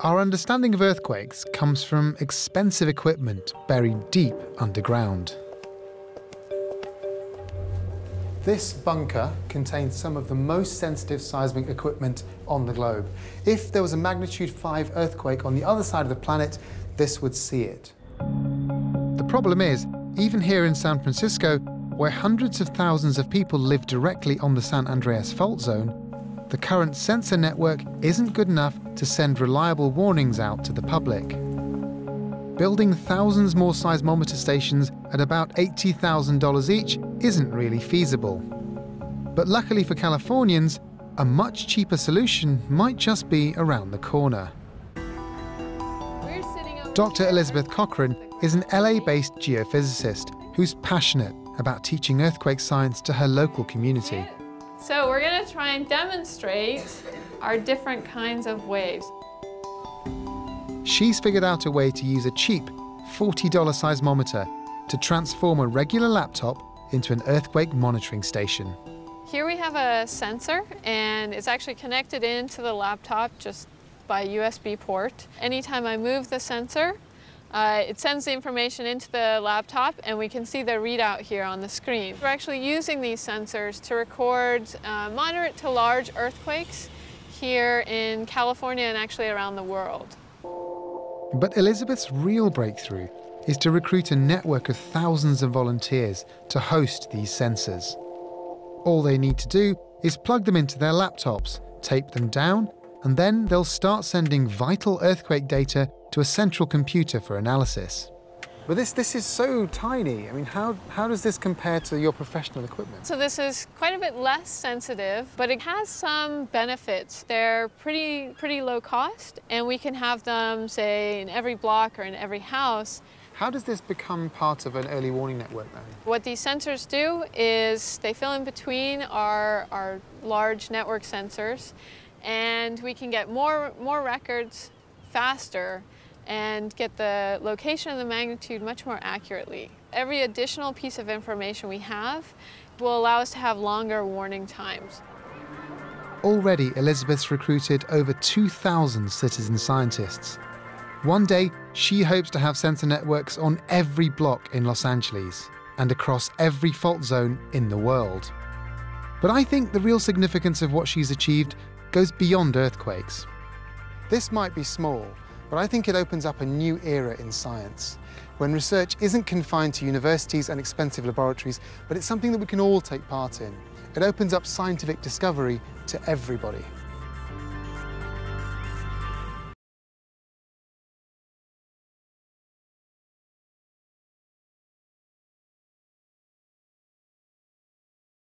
Our understanding of earthquakes comes from expensive equipment buried deep underground. This bunker contains some of the most sensitive seismic equipment on the globe. If there was a magnitude 5 earthquake on the other side of the planet, this would see it. The problem is, even here in San Francisco, where hundreds of thousands of people live directly on the San Andreas fault zone, the current sensor network isn't good enough to send reliable warnings out to the public. Building thousands more seismometer stations at about $80,000 each isn't really feasible. But luckily for Californians, a much cheaper solution might just be around the corner. Dr. Elizabeth Cochran is an LA based geophysicist who's passionate about teaching earthquake science to her local community. So we're going to try and demonstrate our different kinds of waves. She's figured out a way to use a cheap $40 seismometer to transform a regular laptop into an earthquake monitoring station. Here we have a sensor and it's actually connected into the laptop just by USB port. Anytime I move the sensor, uh, it sends the information into the laptop and we can see the readout here on the screen. We're actually using these sensors to record uh, moderate to large earthquakes here in California and actually around the world. But Elizabeth's real breakthrough is to recruit a network of thousands of volunteers to host these sensors. All they need to do is plug them into their laptops, tape them down, and then they'll start sending vital earthquake data to a central computer for analysis. But this, this is so tiny. I mean, how, how does this compare to your professional equipment? So this is quite a bit less sensitive, but it has some benefits. They're pretty, pretty low cost, and we can have them, say, in every block or in every house. How does this become part of an early warning network then? What these sensors do is they fill in between our, our large network sensors, and we can get more, more records faster and get the location and the magnitude much more accurately. Every additional piece of information we have will allow us to have longer warning times. Already, Elizabeth's recruited over 2,000 citizen scientists. One day, she hopes to have sensor networks on every block in Los Angeles and across every fault zone in the world. But I think the real significance of what she's achieved goes beyond earthquakes. This might be small, but I think it opens up a new era in science, when research isn't confined to universities and expensive laboratories, but it's something that we can all take part in. It opens up scientific discovery to everybody.